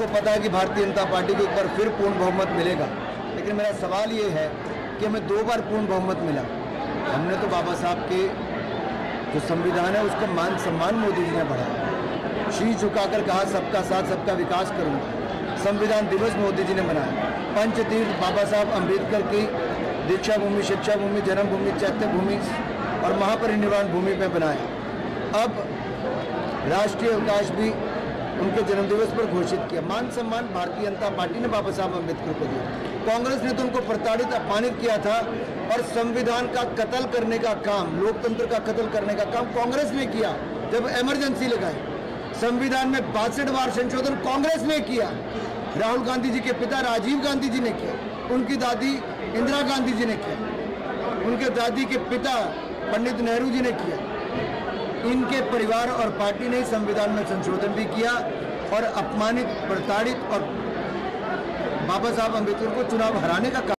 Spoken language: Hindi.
सबको पता है कि भारतीय जनता पार्टी को एक बार फिर पूर्ण बहुमत मिलेगा। लेकिन मेरा सवाल ये है कि हमें दो बार पूर्ण बहुमत मिला। हमने तो बाबा साहब के जो संविधान है, उसका मान सम्मान मोदी जी ने बढ़ाया। शीश झुकाकर कहा, सबका साथ, सबका विकास करूँगा। संविधान दिवस मोदी जी ने मनाया। पंचतीर्थ बाबा साहब अंबेडकर की दीक्षा भूमि शिक्षा भूमि जन्मभूमि चैत्य भूमि और महापरिनिर्वाण भूमि में बनाया। अब राष्ट्रीय अवकाश भी उनके जन्मदिवस पर घोषित किया। मान सम्मान भारतीय जनता पार्टी ने बाबा साहब अंबेडकर को दिया। कांग्रेस ने तो उनको प्रताड़ित, अपमानित किया था और संविधान का कत्ल करने का काम, लोकतंत्र का कत्ल करने का काम कांग्रेस ने किया, जब इमरजेंसी लगाई। संविधान में बासठ बार संशोधन कांग्रेस ने किया। राहुल गांधी जी के पिता राजीव गांधी जी ने किया। उनकी दादी इंदिरा गांधी जी ने किया। उनके दादी के पिता पंडित नेहरू जी ने किया। इनके परिवार और पार्टी ने संविधान में संशोधन भी किया और अपमानित, प्रताड़ित और बाबा साहब अंबेडकर को चुनाव हराने का